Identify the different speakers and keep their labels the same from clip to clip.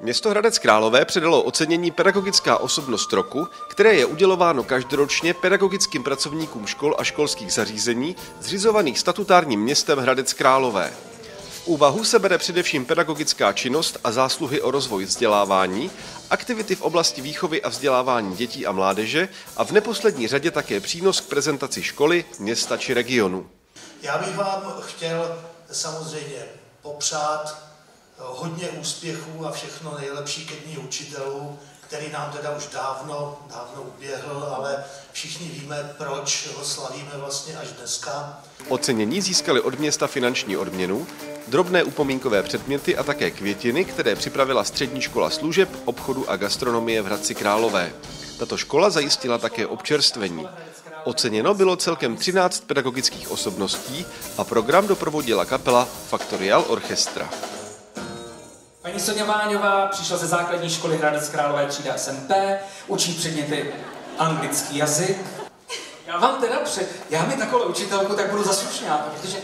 Speaker 1: Město Hradec Králové předalo ocenění Pedagogická osobnost roku, které je udělováno každoročně pedagogickým pracovníkům škol a školských zařízení zřizovaných statutárním městem Hradec Králové. Úvahu se bere především pedagogická činnost a zásluhy o rozvoj vzdělávání, aktivity v oblasti výchovy a vzdělávání dětí a mládeže a v neposlední řadě také přínos k prezentaci školy, města či regionu.
Speaker 2: Já bych vám chtěl samozřejmě popřát hodně úspěchů a všechno nejlepší ke dní učitelů, který nám teda už dávno, dávno uběhl, ale všichni víme, proč ho slavíme vlastně až dneska.
Speaker 1: Ocenění získali od města finanční odměnu, drobné upomínkové předměty a také květiny, které připravila Střední škola služeb, obchodu a gastronomie v Hradci Králové. Tato škola zajistila také občerstvení. Oceněno bylo celkem 13 pedagogických osobností a program doprovodila kapela Faktorial Orchestra.
Speaker 3: Paní Sonja Váňová přišla ze základní školy Hradec Králové třída SMP, učí předměty anglický jazyk. Já vám teda před... Já mi takovou učitelku tak budu zaslušňát, protože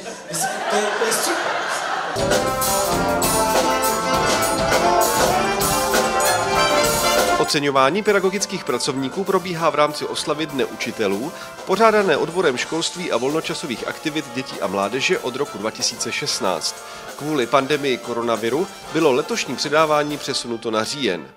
Speaker 3: to je, to je super.
Speaker 1: Oceňování pedagogických pracovníků probíhá v rámci oslavy Dne učitelů, pořádané odborem školství a volnočasových aktivit dětí a mládeže od roku 2016. Kvůli pandemii koronaviru bylo letošní předávání přesunuto na říjen.